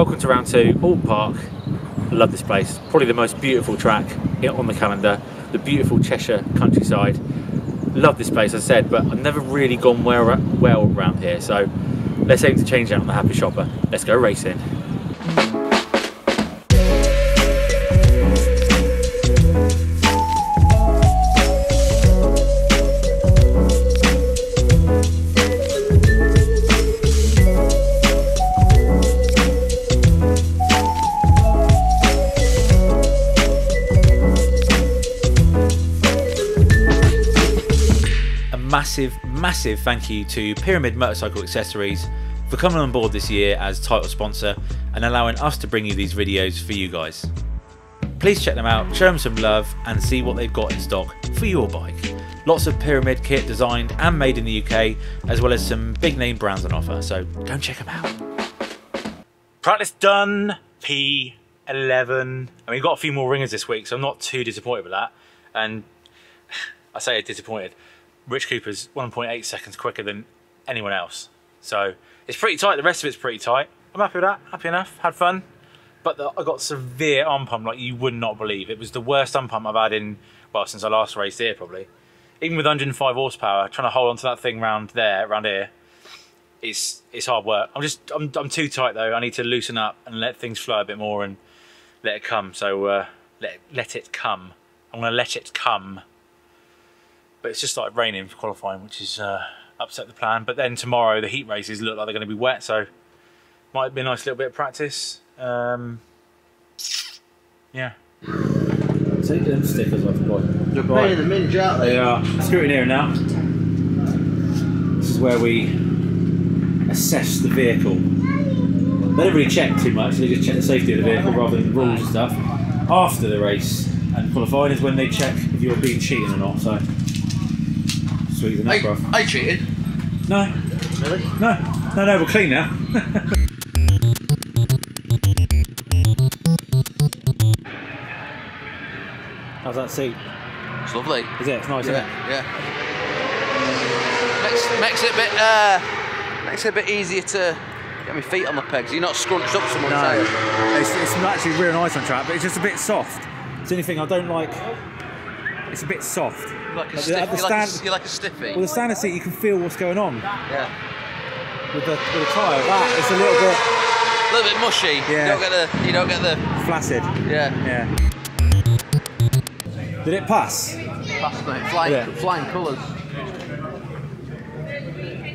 welcome to round two, Oulton Park. I love this place. Probably the most beautiful track on the calendar. The beautiful Cheshire countryside. Love this place, I said, but I've never really gone well, well around here. So let's aim to change that on the Happy Shopper. Let's go racing. Massive, massive thank you to Pyramid Motorcycle Accessories for coming on board this year as title sponsor and allowing us to bring you these videos for you guys. Please check them out, show them some love and see what they've got in stock for your bike. Lots of Pyramid kit designed and made in the UK as well as some big name brands on offer, so go and check them out. Practice done, P11. I mean, we've got a few more ringers this week, so I'm not too disappointed with that. And I say disappointed. Rich Cooper's 1.8 seconds quicker than anyone else. So it's pretty tight. The rest of it's pretty tight. I'm happy with that. Happy enough. Had fun. But the, I got severe arm pump like you would not believe. It was the worst arm pump I've had in, well, since I last raced here probably. Even with 105 horsepower, trying to hold onto that thing round there, round here, it's it's hard work. I'm just, I'm, I'm too tight though. I need to loosen up and let things flow a bit more and let it come. So uh, let, let it come. I'm going to let it come but it's just started raining for qualifying, which has uh, upset the plan. But then tomorrow the heat races look like they're going to be wet, so might be a nice little bit of practice. Um, yeah. Take them stickers off, boy. They're paying the minge, aren't They are. Scooting here now. This is where we assess the vehicle. They don't really check too much, they just check the safety of the vehicle rather than rules and stuff. After the race and qualifying is when they check if you're being cheating or not, so sweet enough, bro. I cheated. No, Really? no, no, no, we're clean now. How's that seat? It's lovely. Is it? It's nice, Yeah, isn't it? yeah. Makes, makes it a bit uh, makes it a bit easier to get my feet on the pegs. You're not scrunched up so much. are you? it's, it's actually real nice on track, but it's just a bit soft. It's the only thing I don't like. It's a bit soft. You're like a, Like stiff, the- you're, like a, stand- you're like a stiffy. Well, the standard seat, you can feel what's going on yeah. with the, with the tyre. That it's a little bit A little bit mushy. Yeah. You don't get the you don't get the flaccid. yeah. Yeah. Did it pass? Fast mate. Flying Yeah. flying colours.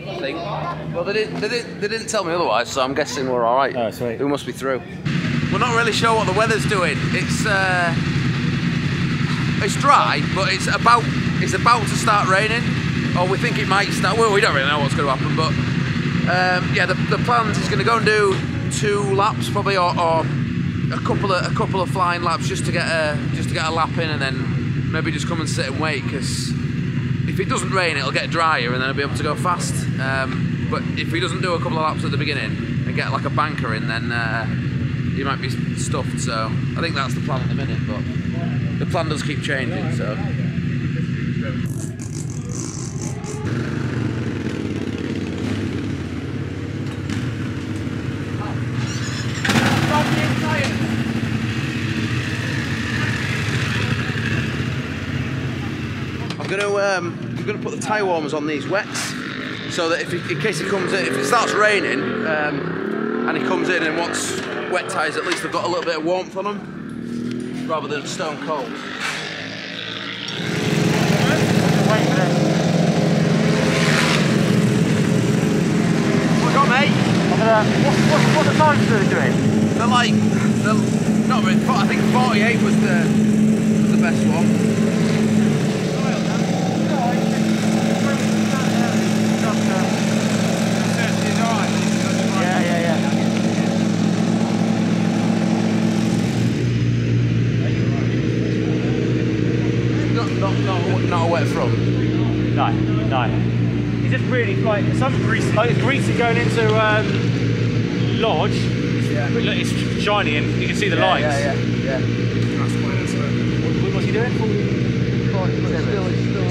I think. Well, they didn't, they didn't they didn't tell me otherwise, so I'm guessing we're all right. Oh, sweet. We must be through. We're not really sure what the weather's doing. It's uh, it's dry, but it's about it's about to start raining, or we think it might start. Well, we don't really know what's going to happen, but um, yeah, the, the plan is going to go and do two laps probably, or, or a couple of a couple of flying laps just to get a just to get a lap in, and then maybe just come and sit and wait because if it doesn't rain, it'll get drier, and then I'll be able to go fast. Um, but if he doesn't do a couple of laps at the beginning and get like a banker in, then uh, he might be stuffed. So I think that's the plan at the minute, but the plan does keep changing. So. I'm gonna um, I'm gonna put the tyre warmers on these wets, so that if it, in case it comes in, if it starts raining um, and he comes in and wants wet tyres, at least they've got a little bit of warmth on them, rather than stone cold. What's up, mate? What, what, what the times are they doing? They're like, they're not really. I think 48 was the was the best one. Yeah, yeah, yeah. Not, not, not, not a wet front. No, no. It's just really like some greasy, like it's greasy going into um, Lodge. Yeah. But look, it's shiny and you can see the lines. Yeah, yeah, yeah. What, what's he doing?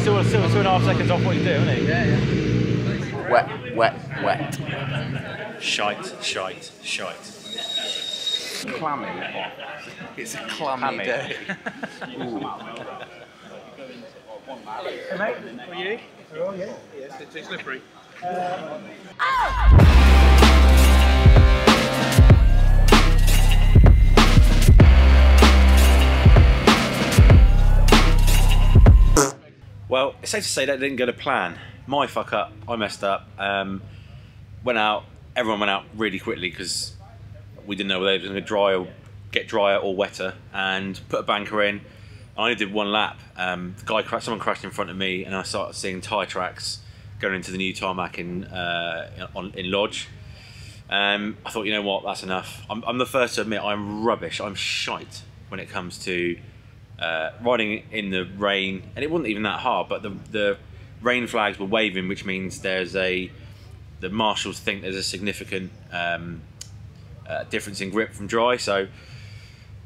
Still, still, still two and a half seconds off what he's doing, isn't he? Yeah, yeah. Wet, wet, wet. Shite, shite, shite. Clammy. It's a clammy, Clammy. day. Well, it's safe to say that didn't go to plan. My fuck up. I messed up. Um, went out. Everyone went out really quickly because we didn't know whether it was going to dry or get drier or wetter. And put a banker in. I only did one lap. Um, the guy, crashed, someone crashed in front of me, and I started seeing tyre tracks going into the new tarmac in uh, on, in Lodge. Um, I thought, you know what, that's enough. I'm, I'm the first to admit I'm rubbish. I'm shite when it comes to uh, riding in the rain, and it wasn't even that hard. But the the rain flags were waving, which means there's a the marshals think there's a significant um, uh, difference in grip from dry. So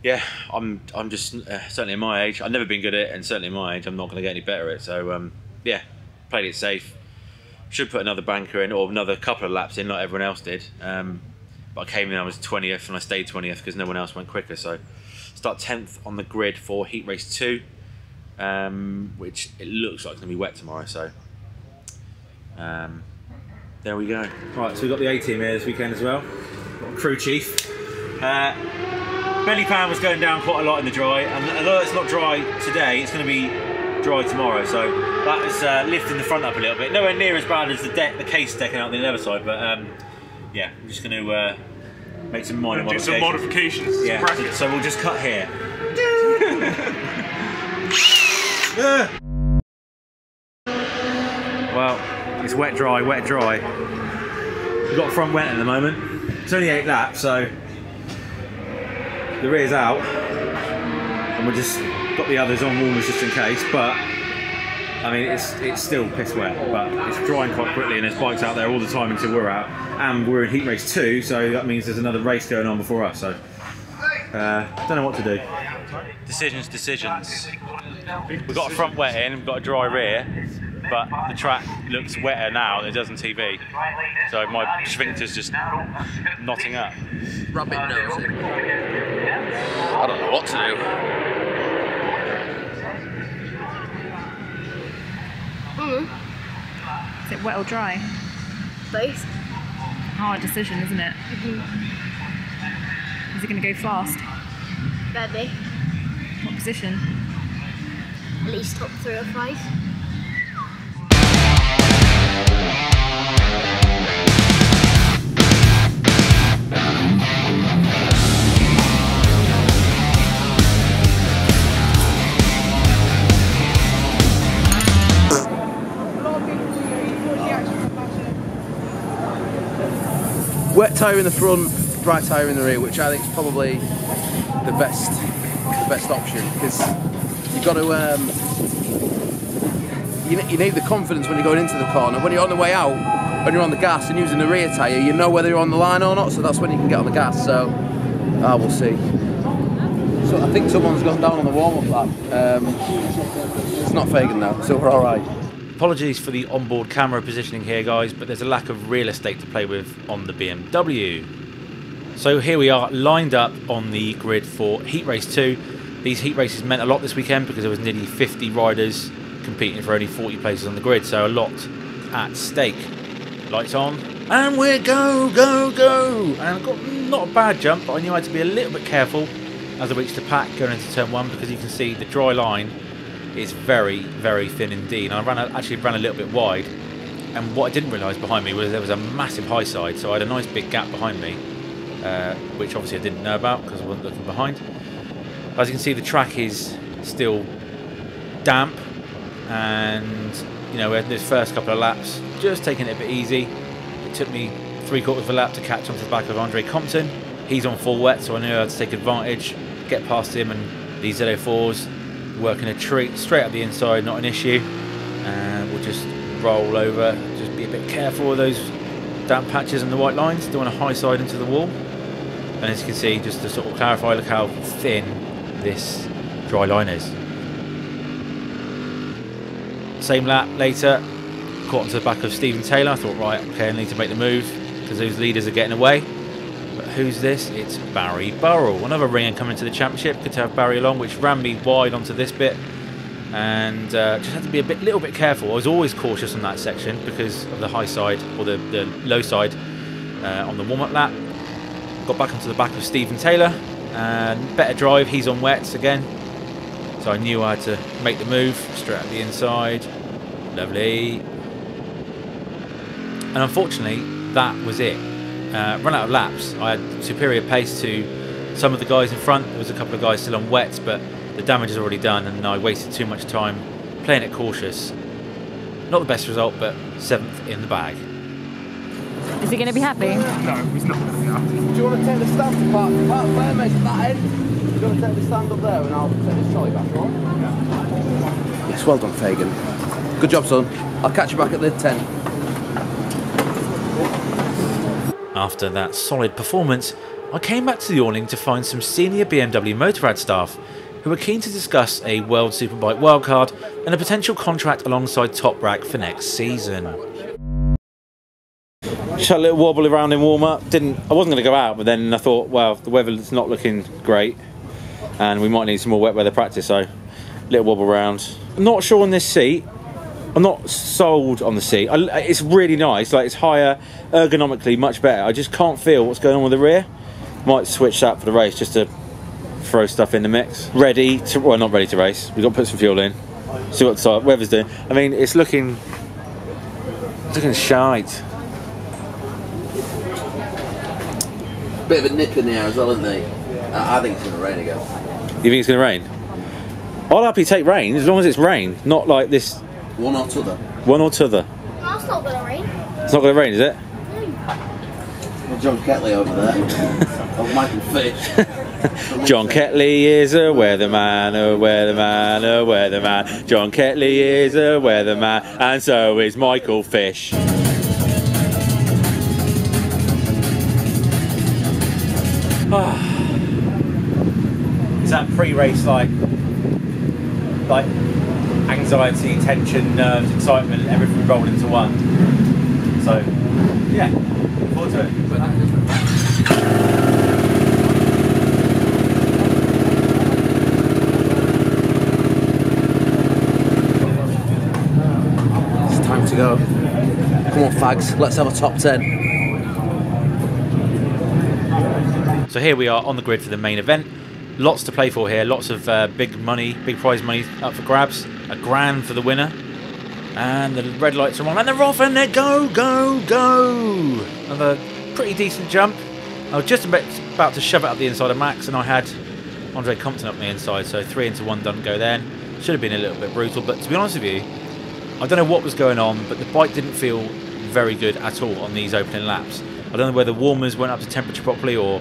yeah, I'm I'm just uh, certainly at my age. I've never been good at it, and certainly at my age, I'm not going to get any better at it. So um, yeah, played it safe. Should put another banker in or another couple of laps in, like everyone else did. Um, but I came in, I was 20th, and I stayed 20th because no one else went quicker. So start 10th on the grid for Heat Race 2, um, which it looks like it's going to be wet tomorrow. So um, there we go. Right, so we've got the A team here this weekend as well. Crew chief. Uh, belly pan was going down quite a lot in the dry, and although it's not dry today, it's going to be dry tomorrow. So that is uh, lifting the front up a little bit. Nowhere near as bad as the deck, the case decking out the other side, but um, yeah, I'm just going to uh, make some minor modifications. Do some modifications. Yeah, so, so we'll just cut here. well, it's wet, dry, wet, dry. We've got front wet at the moment. It's only eight laps, so the rear's out, and we just got the others on warmers just in case. But I mean, it's it's still piss wet, but it's drying quite quickly, and there's bikes out there all the time until we're out, and we're in heat race two, so that means there's another race going on before us. So uh, don't know what to do. Decisions, decisions. We've got a front wet in, we've got a dry rear, but the track looks wetter now than it does on TV. So my sphincter's just knotting up. Rubbing nosing. I don't know what to do. Mm. Is it wet or dry? Both. Hard decision, isn't it? Mm-hmm. Is it going to go fast? Maybe. What position? At least top three or five. Wet tyre in the front, dry tyre in the rear, which I think is probably the best, the best option because you've got to. Um, you, you need the confidence when you're going into the corner. When you're on the way out, when you're on the gas and using the rear tyre, you know whether you're on the line or not. So that's when you can get on the gas. So, ah, we'll see. So I think someone's gone down on the warm-up lap. Um, it's not Fagan though, so we're all right. Apologies for the onboard camera positioning here, guys, but there's a lack of real estate to play with on the BMW. So here we are, lined up on the grid for Heat Race 2. These heat races meant a lot this weekend because there was nearly 50 riders competing for only 40 places on the grid, so a lot at stake. Lights on, and we're go, go, go! And I got not a bad jump, but I knew I had to be a little bit careful as I reached the pack going into turn one because you can see the dry line is very, very thin indeed. And I ran actually ran a little bit wide. And what I didn't realise behind me was there was a massive high side, so I had a nice big gap behind me, uh, which obviously I didn't know about because I wasn't looking behind. As you can see, the track is still damp, and you know, in this first couple of laps, just taking it a bit easy. It took me three quarters of a lap to catch onto the back of Andre Compton. He's on full wet, so I knew I had to take advantage, get past him, and these Z04s working a treat straight up the inside, not an issue. And we'll just roll over, just be a bit careful of those damp patches and the white lines. Don't want to high side into the wall. And as you can see, just to sort of clarify, look how thin this dry line is. Same lap later, caught onto the back of Stephen Taylor. I thought, right, okay, I need to make the move because those leaders are getting away. Who's this? It's Barry Burrell, another ringer coming to the championship. Good to have Barry along, which ran me wide onto this bit, and uh, just had to be a bit, little bit careful. I was always cautious on that section because of the high side or the, the low side uh, on the warm-up lap. Got back onto the back of Stephen Taylor, and better drive. He's on wets again, so I knew I had to make the move straight at the inside. Lovely. And unfortunately, that was it. Uh, run out of laps. I had superior pace to some of the guys in front. There was a couple of guys still on wets, but the damage is already done, and I wasted too much time playing it cautious. Not the best result, but seventh in the bag. Is he going to be happy? No, he's not going to be happy. Do you want to take the stand to park? Park there, mate, at that end. Do you want to take the stand up there and I'll take this trolley back on? Yes, well done, Fagan. Good job, son. I'll catch you back at the tent. After that solid performance, I came back to the awning to find some senior BMW Motorrad staff who were keen to discuss a World Superbike wildcard and a potential contract alongside Toprak for next season. Just had a little wobble around in warm up. Didn't I wasn't going to go out, but then I thought, well, the weather's not looking great, and we might need some more wet weather practice. So, little wobble around. I'm not sure on this seat. I'm not sold on the seat. I, it's really nice. Like it's higher, ergonomically much better. I just can't feel what's going on with the rear. Might switch that for the race just to throw stuff in the mix. Ready to well, not ready to race. We've got to put some fuel in. See what the weather's doing. I mean, it's looking, it's looking shite. Bit of a nip in the air as well, isn't they? I I think it's going to rain again. You think it's going to rain? I'll happily take rain as long as it's rain, not like this One or t'other. one or t'other. That's not gonna rain. It's not going to rain, is it? Well, John Ketley over there. of Michael Fish. John Ketley is a weatherman, a weatherman, a weatherman. John Ketley is a weatherman, and so is Michael Fish. Is that pre-race like, like anxiety, tension, nerves, excitement, everything rolled into one? So, yeah, look forward to it. It's time to go. Come on, fags. Let's have a top ten. So here we are on the grid for the main event. Lots to play for here. Lots of uh, big money, big prize money up for grabs. A grand for the winner. And the red lights are on, and they're off, and they go, go, go. Another pretty decent jump. I was just about, to shove it up the inside of Max, and I had Andre Compton up the inside, so three into one doesn't go then. Should have been a little bit brutal, but to be honest with you, I don't know what was going on, but the bike didn't feel very good at all on these opening laps. I don't know whether the warmers weren't up to temperature properly or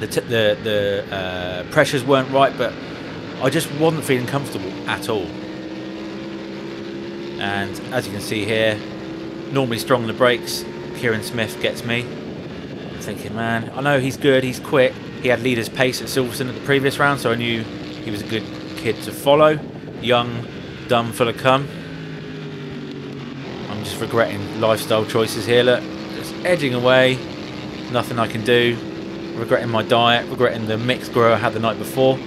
the the, the uh, pressures weren't right, but I just wasn't feeling comfortable at all. And as you can see here, normally strong on the brakes, Kieran Smith gets me. I'm thinking, man, I know he's good, he's quick. He had leader's pace at Silverstone at the previous round, so I knew he was a good kid to follow. Young, dumb, full of cum. I'm just regretting lifestyle choices here. Look, just edging away. Nothing I can do. Regretting my diet. Regretting the mixed grower I had the night before.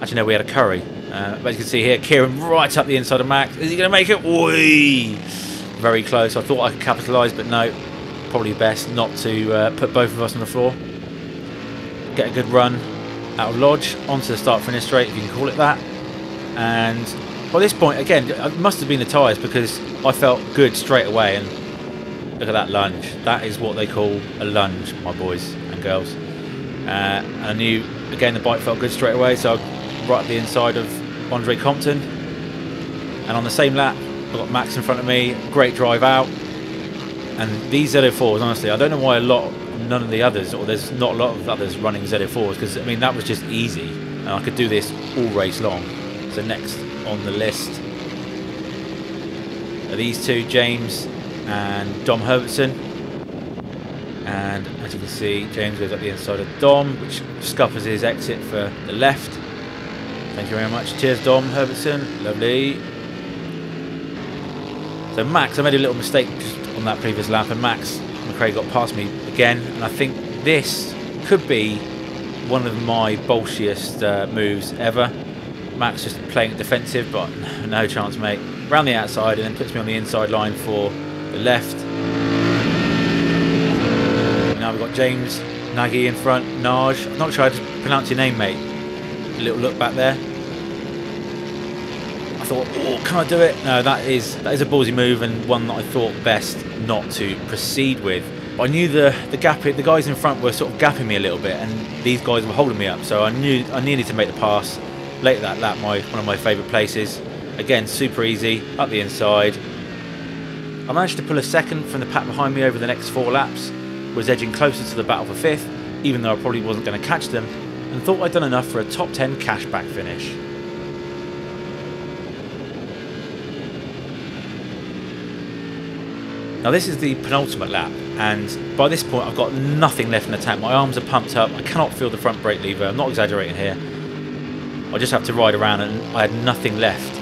Actually, no, we had a curry. Uh, but as you can see here, Kieran right up the inside of Max. Is he going to make it? Whee! Very close. I thought I could capitalise, but no. Probably best not to uh, put both of us on the floor. Get a good run out of Lodge onto the start finish straight, if you can call it that. And by this point, again, it must have been the tyres because I felt good straight away. And look at that lunge. That is what they call a lunge, my boys and girls. Uh, and I knew, again, the bike felt good straight away. So I right up the inside of Andre Compton. And on the same lap, I've got Max in front of me. Great drive out. And these Z04s, honestly, I don't know why a lot, none of the others, or there's not a lot of others running Z04s, because I mean that was just easy, and I could do this all race long. So next on the list are these two, James and Dom Herbertson. And as you can see, James goes up the inside of Dom, which scuppers his exit for the left. Thank you very much. Cheers, Dom Herbertson. Lovely. So Max, I made a little mistake just on that previous lap, and Max McRae got past me again, and I think this could be one of my bolshiest uh, moves ever. Max just playing defensive, but no chance, mate. Round the outside and then puts me on the inside line for the left. Now we've got James Nagy in front. Naj, I'm not sure how to pronounce your name, mate. A little look back there. Thought, oh, can I do it? No, that is that is a ballsy move and one that I thought best not to proceed with. I knew the the gap, the guys in front were sort of gapping me a little bit, and these guys were holding me up. So I knew I needed to make the pass. Late that lap, my one of my favourite places. Again, super easy up the inside. I managed to pull a second from the pack behind me over the next four laps. Was edging closer to the battle for fifth, even though I probably wasn't going to catch them, and thought I'd done enough for a top 10 cashback finish. Now this is the penultimate lap and by this point I've got nothing left in the tank. My arms are pumped up, I cannot feel the front brake lever, I'm not exaggerating here. I just have to ride around and I had nothing left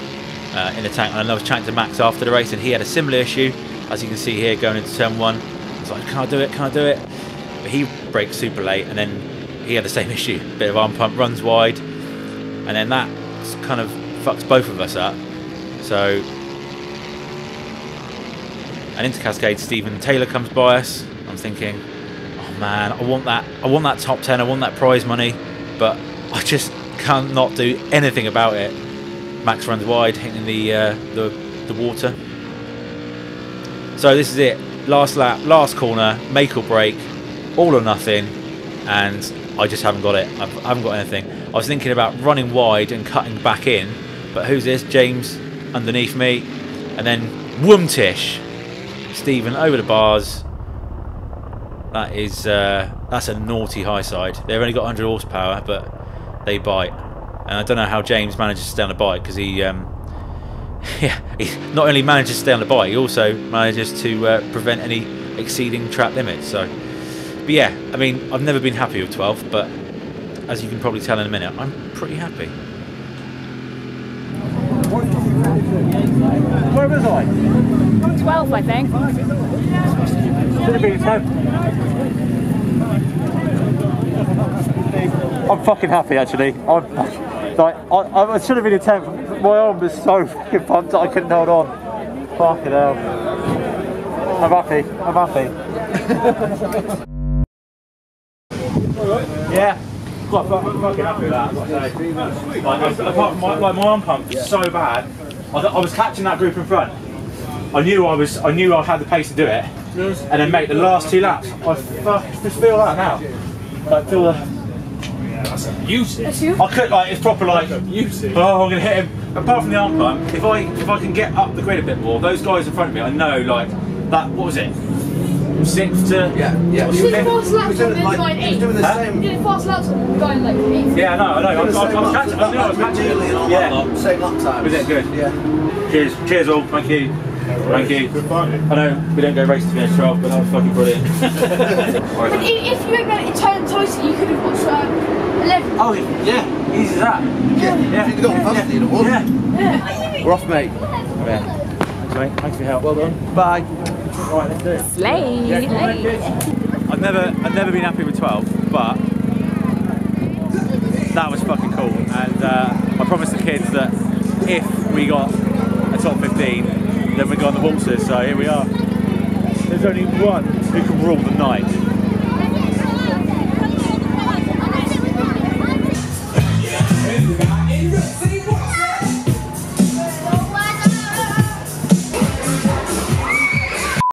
uh, in the tank. And I was chatting to Max after the race and he had a similar issue, as you can see here going into turn one. I was like, can I do it, can I do it? But he braked super late and then he had the same issue. Bit of arm pump, runs wide and then that kind of fucks both of us up. So and into Cascade, Stephen Taylor comes by us. I'm thinking, oh man, I want that. I want that top ten. I want that prize money, but I just cannot do anything about it. Max runs wide, hitting the uh, the the water. So this is it. Last lap, last corner, make or break, all or nothing, and I just haven't got it. I've, I haven't got anything. I was thinking about running wide and cutting back in, but who's this? James underneath me, and then Woomtish Stephen over the bars. That is uh, that's a naughty high side. They've only got 100 horsepower, but they bite. And I don't know how James manages to stay on the bike because he, um, yeah, he not only manages to stay on the bike, he also manages to uh, prevent any exceeding track limits. So, but yeah, I mean, I've never been happy with 12, but as you can probably tell in a minute, I'm pretty happy. Where was I? 12, I think. Should have been 10. I'm fucking happy actually. I'm like I, I should have been a 10th. My arm was so fucking pumped that I couldn't hold on. Fucking hell. I'm happy. I'm happy. yeah. Quite fucking fucking happy with that. I've got. Like, apart from my, like my arm pump is so bad. I, th- I was catching that group in front. I knew I was. I knew I had the pace to do it. And then make the last two laps. I fuck, just feel that now. Like feel the. Useless. I could like it's proper like Useless. oh I'm gonna hit him. Apart from the arm pump, if I if I can get up the grid a bit more, those guys in front of me, I know like that. What was it? Sixth to Yeah, yeah. What, He fifth? was doing- he doing like- he was doing the Huh? same. did fast laps going like eight. Yeah, no, I know. I, I, I, was catching. I lap- knew I was catching. nearly and all Yeah. Same lap time. Was it good? Yeah. Cheers, cheers all. Thank you. Thank you. Good fun. I know we don't go race to finish 12, but that was fucking brilliant. But if, if you had made it turn twice, you could have watched uh, 11. oh yeah, easy as that. Yeah. If you'd have gone faster, you'd have won. Yeah. We're off, mate. yeah. So, mate, thanks for your help. Well done. Bye. Right, let's do it. Slay. I've never, I've never been happy with 12, but that was fucking cool. And uh, I promised the kids that if we got a top 15, then we go on the waltzers. So here we are. There's only one who can rule the night,